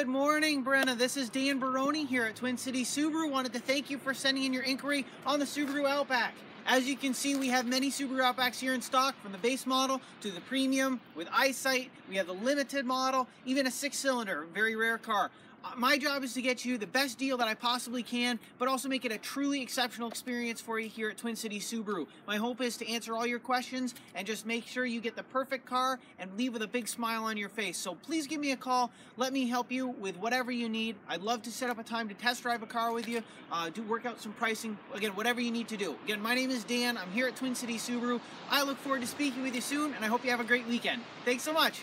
Good morning, Brenna. This is Dan Baroni here at Twin City Subaru. Wanted to thank you for sending in your inquiry on the Subaru Outback. As you can see, we have many Subaru Outbacks here in stock, from the base model to the premium with EyeSight. We have the limited model, even a six-cylinder, very rare car. Uh, my job is to get you the best deal that I possibly can, but also make it a truly exceptional experience for you here at Twin Cities Subaru. My hope is to answer all your questions and just make sure you get the perfect car and leave with a big smile on your face. So please give me a call. Let me help you with whatever you need. I'd love to set up a time to test drive a car with you, uh, do work out some pricing. Again, whatever you need to do. Again, my name is Dan. I'm here at Twin Cities Subaru. I look forward to speaking with you soon, and I hope you have a great weekend. Thanks so much.